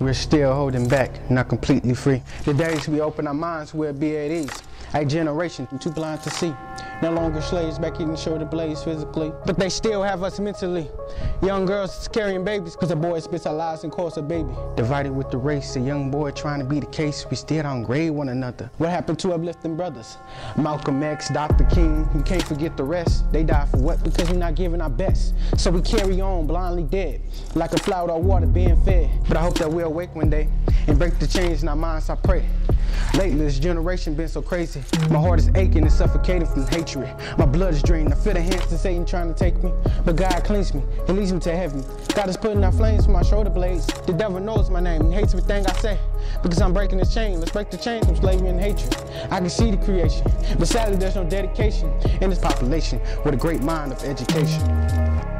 We're still holding back, not completely free. The days we open our minds, we'll be at ease. A generation too blind to see. No longer slaves back eating shoulder blades physically, but they still have us mentally. Young girls carrying babies because a boy spits our lives and calls a baby. Divided with the race, a young boy trying to be the case. We still don't grade one another. What happened to uplifting brothers? Malcolm X, Dr. King, you can't forget the rest. They died for what? Because we're not giving our best. So we carry on blindly dead, like a flower or water being fed. But I hope that we'll awake one day and break the chains in our minds, I pray. Lately, this generation been so crazy. My heart is aching and suffocating from hatred. My blood is drained. I feel the hands of Satan trying to take me. But God cleans me and leads me to heaven. God is putting out flames from my shoulder blades. The devil knows my name and hates everything I say. Because I'm breaking this chain. Let's break the chain from slavery and hatred. I can see the creation. But sadly, there's no dedication in this population with a great mind of education.